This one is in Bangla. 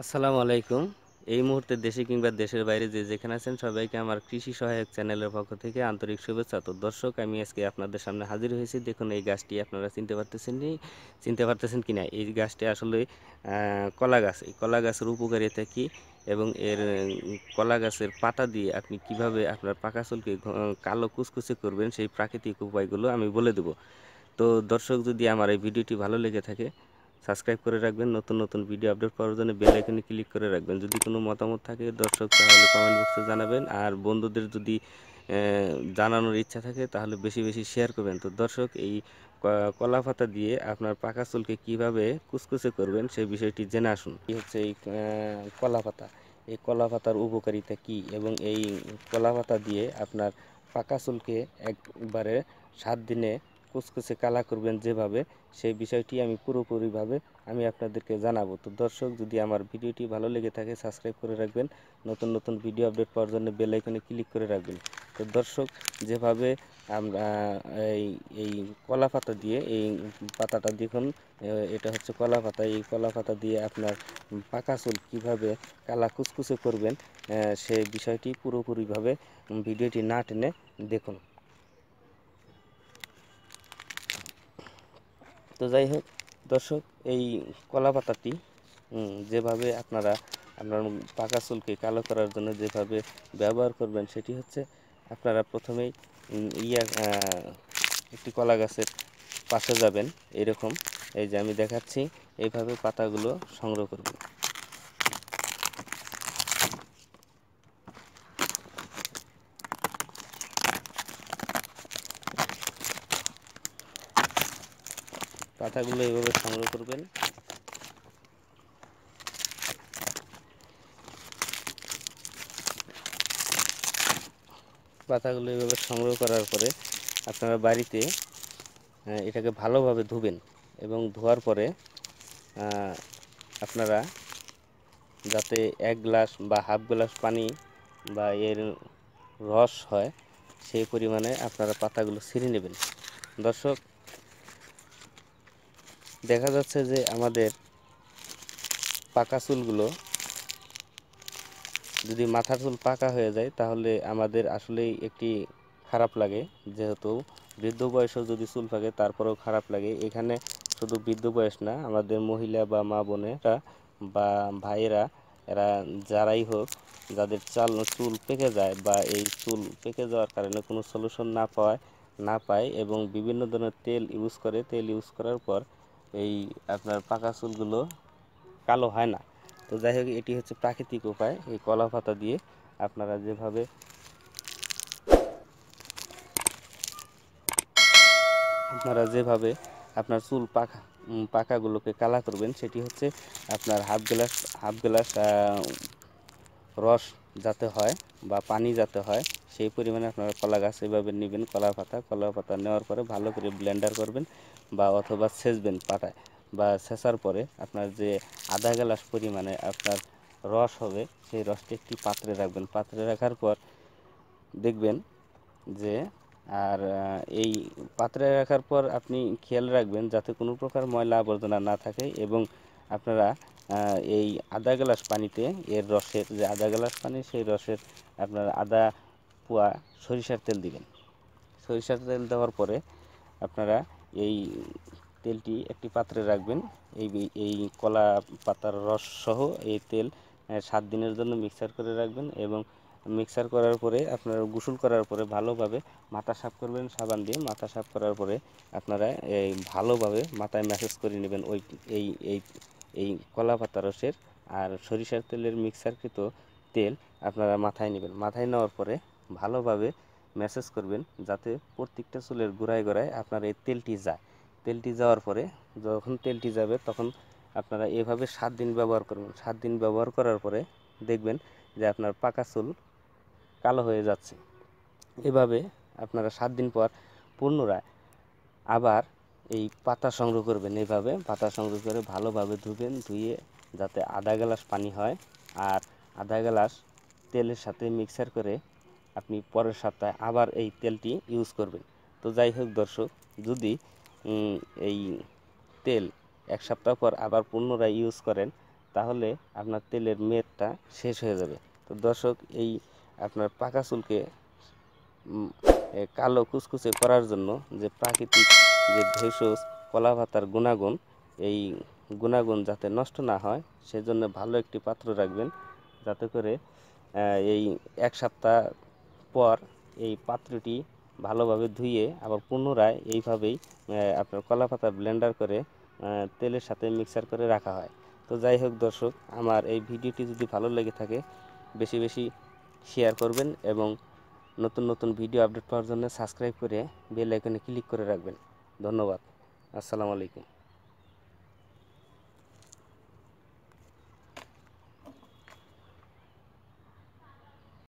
আসসালামু আলাইকুম। এই মুহূর্তে দেশে কিংবা দেশের বাইরে যে যেখানে আছেন সবাইকে আমার কৃষি সহায়ক চ্যানেলের পক্ষ থেকে আন্তরিক শুভেচ্ছা। তো দর্শক, আমি আজকে আপনাদের সামনে হাজির হয়েছি। দেখুন, এই গাছটি আপনারা চিনতে পারতেছেন চিনতে পারতেছেন কি না? এই গাছটি আসলে কলা গাছ। এই কলা গাছের উপকারিতা কী? এবং এর, কলা গাছের পাতা দিয়ে আপনি কীভাবে আপনার পাকা চুলকে কালো কুচকুচে করবেন সেই প্রাকৃতিক উপায়গুলো আমি বলে দেব। তো দর্শক, যদি আমার এই ভিডিওটি ভালো লেগে থাকে সাবস্ক্রাইব করে রাখবেন, নতুন নতুন ভিডিও আপডেট পাওয়ার জন্য বেল আইকনে ক্লিক করে রাখবেন। যদি কোনো মতামত থাকে দর্শক, তাহলে কমেন্ট বক্সে জানাবেন। আর বন্ধুদের যদি জানানোর ইচ্ছা থাকে, তাহলে বেশি বেশি শেয়ার করবেন। তো দর্শক, এই কলা পাতা দিয়ে আপনার পাকা চুলকে কীভাবে কুচকুচে করবেন, সেই বিষয়টি জেনে আসুন। কী হচ্ছে এই কলা পাতা। এই কলা পাতার উপকারিতা কি? এবং এই কলা পাতা দিয়ে আপনার পাকা চুলকে একবারে সাত দিনে কুচকুচে কালা করবেন যেভাবে, সেই বিষয়টি আমি পুরোপুরিভাবে আমি আপনাদেরকে জানাব। তো দর্শক, যদি আমার ভিডিওটি ভালো লেগে থাকে সাবস্ক্রাইব করে রাখবেন। নতুন নতুন ভিডিও আপডেট পাওয়ার জন্য বেল আইকনে ক্লিক করে রাখবেন। তো দর্শক, যেভাবে আমরা এই এই কলা পাতা দিয়ে, এই পাতাটা দেখুন এটা হচ্ছে কলা পাতা। এই কলা পাতা দিয়ে আপনার পাকা চুল কীভাবে কালা কুচকুচে করবেন সেই বিষয়টি পুরোপুরিভাবে ভিডিওটি না টেনে দেখুন। তো যাই হোক, দর্শক, এই কলা পাতাটি যেভাবে আপনারা আপনার পাকা চুলকে কালো করার জন্য যেভাবে ব্যবহার করবেন, সেটি হচ্ছে আপনারা প্রথমেই ইয়া একটি কলা গাছের পাশে যাবেন, এরকম। এই যে আমি দেখাচ্ছি, এইভাবে পাতাগুলো সংগ্রহ করবেন। পাতাগুলো এইভাবে সংগ্রহ করবেন। পাতাগুলো এইভাবে সংগ্রহ করার পরে আপনারা বাড়িতে এটাকে ভালোভাবে ধুবেন এবং ধোয়ার পরে আপনারা যাতে এক গ্লাস বা হাফ গ্লাস পানি বা এর রস হয়, সেই পরিমাণে আপনারা পাতাগুলো ছিঁড়ে নেবেন। দর্শক দেখা যাচ্ছে যে আমাদের পাকা চুলগুলো যদি মাথার চুল পাকা হয়ে যায়, তাহলে আমাদের আসলেই একটি খারাপ লাগে। যেহেতু বৃদ্ধ বয়সেও যদি চুল পাকে, তারপরেও খারাপ লাগে। এখানে শুধু বৃদ্ধ বয়স না, আমাদের মহিলা বা মা বোনেরা বা ভাইয়েরা, এরা যারাই হোক, যাদের চাল চুল পেকে যায় বা এই চুল পেকে যাওয়ার কারণে কোনো সলিউশন না পাওয়ায়, না পায় এবং বিভিন্ন ধরনের তেল ইউজ করে, তেল ইউজ করার পর এই আপনার পাকা চুলগুলো কালো হয় না। তো যাই হোক, এটি হচ্ছে প্রাকৃতিক উপায়। এই কলা পাতা দিয়ে আপনারা যেভাবে আপনারা যেভাবে আপনার চুল পাকা পাকাগুলোকে কালা করবেন, সেটি হচ্ছে আপনার হাফ গ্লাস হাফ গ্লাস রস যাতে হয়। বা পানি যাতে হয়, সেই পরিমাণে আপনারা কলা গাছ এভাবে নেবেন, কলা পাতা কলা পাতা নেওয়ার পরে ভালো করে ব্লেন্ডার করবেন বা অথবা সেচবেন পাটায় বা ছেঁচার পরে আপনার যে আধা গ্লাস পরিমাণে আপনার রস হবে, সেই রসটি একটি পাত্রে রাখবেন। পাত্রে রাখার পর দেখবেন যে আর এই পাত্রে রাখার পর আপনি খেয়াল রাখবেন যাতে কোনো প্রকার ময়লা আবর্জনা না থাকে এবং আপনারা এই আধা গ্লাস পানিতে এর রসের, যে আধা গ্লাস পানি, সেই রসের আপনার আধা পোয়া, সরিষার তেল দিবেন। সরিষার তেল দেওয়ার পরে আপনারা এই তেলটি একটি পাত্রে রাখবেন। এই এই কলা পাতার রস সহ এই তেল সাত দিনের জন্য মিক্সার করে রাখবেন এবং মিক্সার করার পরে আপনারা গোসল করার পরে ভালোভাবে মাথা সাফ করবেন, সাবান দিয়ে মাথা সাফ করার পরে আপনারা এই ভালোভাবে মাথায় ম্যাসেজ করে নেবেন ওই, এই এই এই কলা পাতা রসের আর সরিষার তেলের মিক্সারকৃত তেল আপনারা মাথায় নেবেন। মাথায় নেওয়ার পরে ভালোভাবে ম্যাসেজ করবেন যাতে প্রত্যেকটা চুলের গোড়ায় গোড়ায় আপনার এই তেলটি যায়। তেলটি যাওয়ার পরে যখন তেলটি যাবে তখন আপনারা এভাবে সাত দিন ব্যবহার করবেন। সাত দিন ব্যবহার করার পরে দেখবেন যে আপনার পাকা চুল কালো হয়ে যাচ্ছে। এভাবে আপনারা সাত দিন পর পুনরায় আবার এই পাতা সংগ্রহ করবেন এইভাবে। পাতা সংগ্রহ করে ভালোভাবে ধুবেন, ধুয়ে যাতে আধা গ্লাস পানি হয়। আর আধা গ্লাস তেলের সাথে মিক্সার করে আপনি পরের সপ্তাহে আবার এই তেলটি ইউজ করবেন। তো যাই হোক দর্শক, যদি এই তেল এক সপ্তাহ পর আবার পুনরায় ইউজ করেন, তাহলে আপনার তেলের মেদটা শেষ হয়ে যাবে। তো দর্শক, এই আপনার পাকা চুলকে কালো কুচকুচে করার জন্য যে প্রাকৃতিক যে ভেষজ কলা পাতার গুণাগুণ, এই গুণাগুণ যাতে নষ্ট না হয়, সেজন্য ভালো একটি পাত্র রাখবেন। যাতে করে এই এক সপ্তাহ পর এই পাত্রটি ভালোভাবে ধুয়ে আবার পুনরায় এইভাবেই আপনার কলা পাতা ব্লেন্ডার করে তেলের সাথে মিক্সার করে রাখা হয়। তো যাই হোক দর্শক, আমার এই ভিডিওটি যদি ভালো লেগে থাকে, বেশি বেশি শেয়ার করবেন এবং নতুন নতুন ভিডিও আপডেট পাওয়ার জন্য সাবস্ক্রাইব করে বেল আইকনে ক্লিক করে রাখবেন। ধন্যবাদ। আসসালামু আলাইকুম।